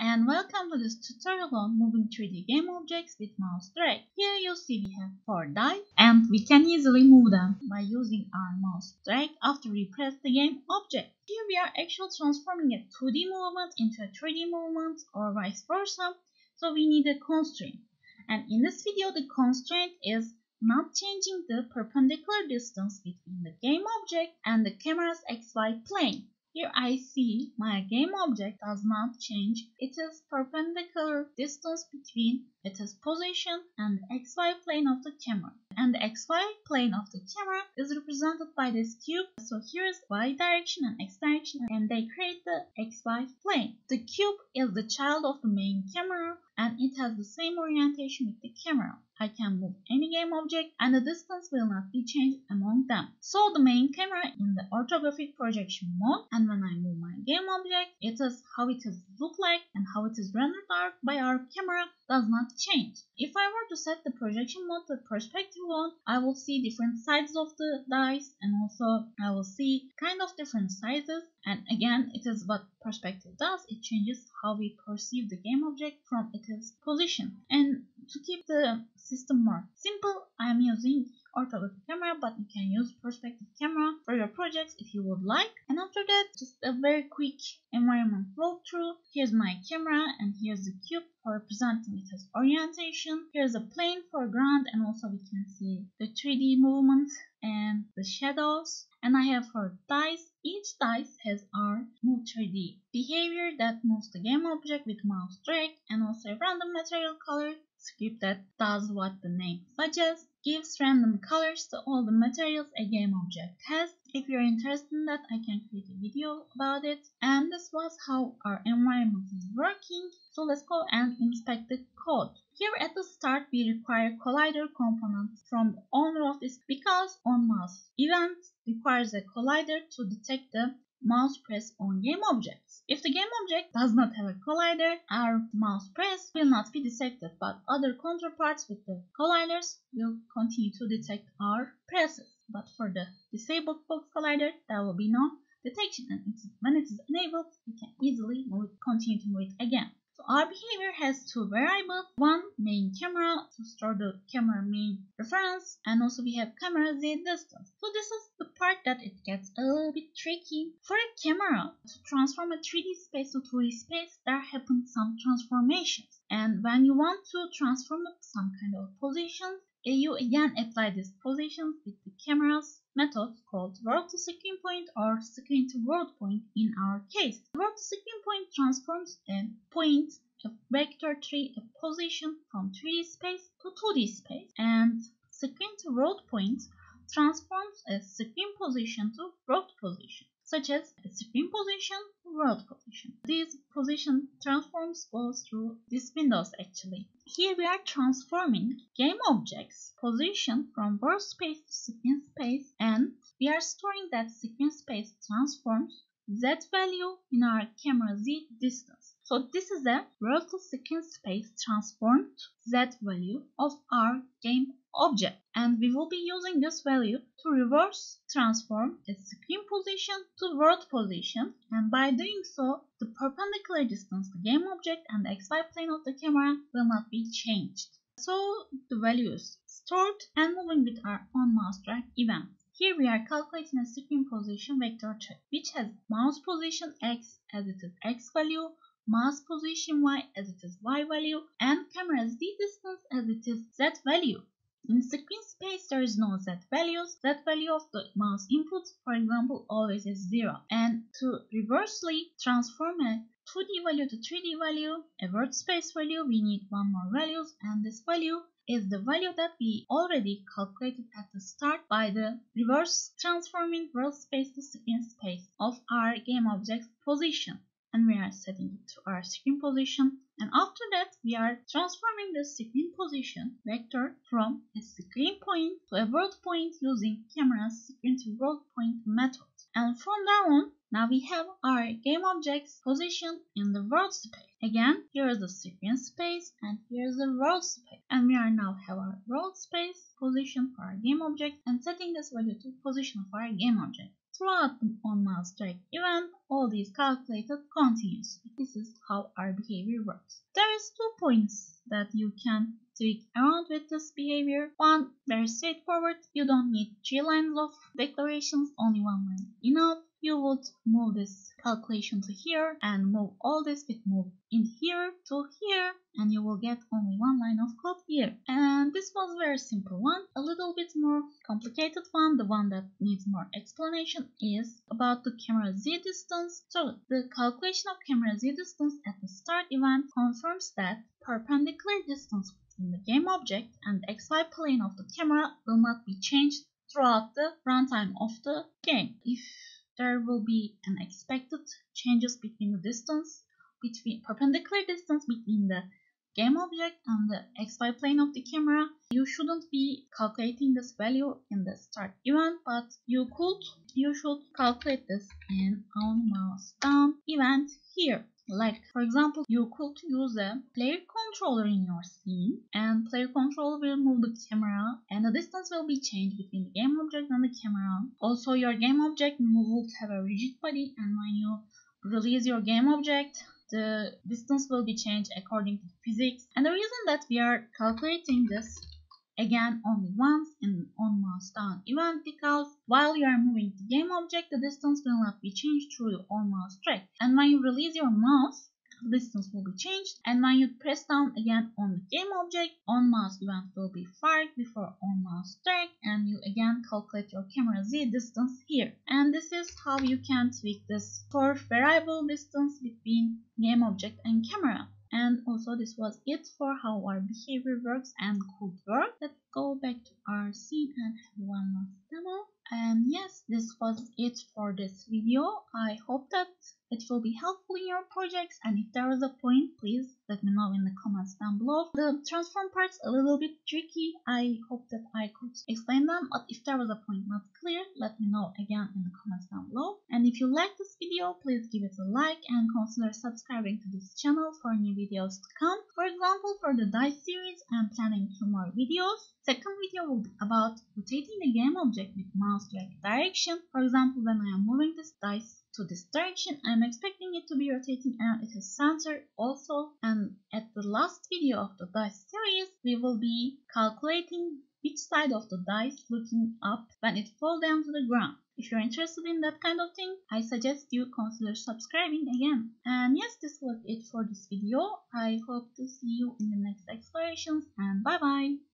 and welcome to this tutorial on moving 3D game objects with mouse drag. Here you see we have 4 dice and we can easily move them by using our mouse drag after we press the game object. Here we are actually transforming a 2D movement into a 3D movement or vice versa so we need a constraint. And in this video the constraint is not changing the perpendicular distance between the game object and the camera's XY plane. Here I see my game object does not change. It is perpendicular distance between its position and the xy plane of the camera. And the xy plane of the camera is represented by this cube. So here is y direction and x direction and they create the xy plane. The cube is the child of the main camera and it has the same orientation with the camera. I can move any game object and the distance will not be changed among them. So the main camera in the orthographic projection mode and when I move my game object, it is how it is look like and how it is rendered out by our camera does not change. If I were to set the projection mode to perspective mode, I will see different sides of the dice and also I will see kind of different sizes and again it is what perspective does, it changes how we perceive the game object from its position. And to keep the system more simple, I am orthographic camera, but you can use perspective camera for your projects if you would like. And after that, just a very quick environment walkthrough. Here's my camera and here's the cube four representing its orientation. Here's a plane foreground and also we can see the 3D movement and the shadows. And I have for dice, each dice has our move 3D behavior that moves the game object with mouse drag and also a random material color script that does what the name suggests, gives random colors to all the materials a game object has. If you're interested in that, I can create a video about it. And this was how our environment is working. So let's go and inspect the code. Here at the start, we require collider component from owner of this because on mouse event requires a collider to detect the mouse press on game objects. If the game object does not have a collider, our mouse press will not be detected, but other counterparts with the colliders will continue to detect our presses. But for the disabled box collider, there will be no detection, and when it is enabled, we can easily move continue to move it again. So our behavior has two variables. One, main camera to store the camera main reference and also we have camera z distance. So this is the part that it gets a little bit tricky. For a camera to transform a 3D space to 2D space, there happen some transformations. And when you want to transform some kind of positions, you again apply these positions with the camera's method called world to screen point or screen to world point in our case. World to screen point transforms a point, a vector three, a position from 3D space to 2D space and screen to world point transforms a screen position to world position such as screen position world position. These position transforms goes through these windows actually. Here we are transforming game objects position from world space to screen space and we are storing that screen space transforms z value in our camera z distance. So this is a world to screen space transformed z value of our game object and we will be using this value to reverse transform its screen position to world position and by doing so the perpendicular distance the game object and the xy plane of the camera will not be changed. So the values stored and moving with our on mouse drag event. Here we are calculating a screen position vector check which has mouse position x as it is x value, mouse position y as it is y value and camera z distance as it is z value. In screen space, there is no z values. Z value of the mouse input, for example, always is 0. And to reversely transform a 2D value to 3D value, a world space value, we need one more values. And this value is the value that we already calculated at the start by the reverse transforming world space to screen space of our game object's position and we are setting it to our screen position and after that we are transforming the screen position vector from a screen point to a world point using camera's screen to world point method and from there on now we have our game objects positioned in the world space. Again, here is the screen space and here is the world space. And we are now have our world space position for our game object and setting this value to position for our game object. Throughout the on mouse drag event, all these calculated continuously. This is how our behavior works. There is two points that you can tweak around with this behavior. One, very straightforward. You don't need three lines of declarations, only one line enough you would move this calculation to here and move all this bit move in here to here and you will get only one line of code here. And this was very simple one. A little bit more complicated one the one that needs more explanation is about the camera z distance. So the calculation of camera z distance at the start event confirms that perpendicular distance between the game object and the xy plane of the camera will not be changed throughout the runtime of the game. If there will be an expected changes between the distance between perpendicular distance between the game object and the xy plane of the camera you shouldn't be calculating this value in the start event but you could you should calculate this in on mouse down event here. Like for example you could use a player controller in your scene and player controller will move the camera and the distance will be changed between the game object and the camera. Also your game object will have a rigid body and when you release your game object the distance will be changed according to physics. And the reason that we are calculating this again only once in on mouse down event because while you are moving the game object the distance will not be changed through the on mouse drag and when you release your mouse distance will be changed. And when you press down again on the game object on mouse event will be fired before on mouse drag and again calculate your camera z distance here. And this is how you can tweak this for variable distance between game object and camera. And also this was it for how our behavior works and could work let's go back to our scene and have one last demo and yes this was it for this video. I hope that it will be helpful in your projects. And if there is a point please let me know in the comments down below. The transform part's a little bit tricky. I hope that i could explain them but if there was a point not clear let me know again in the comments down below. And if you like this video please give it a like and consider subscribing to this channel for new videos to come. For example for the dice series i'm planning two more videos. Second video will be about rotating the game object with mouse direction. For example, when I am moving this dice to this direction, I am expecting it to be rotating around its center also. And at the last video of the dice series, we will be calculating which side of the dice looking up when it falls down to the ground. If you're interested in that kind of thing, I suggest you consider subscribing again. And yes, this was it for this video. I hope to see you in the next explorations and bye bye.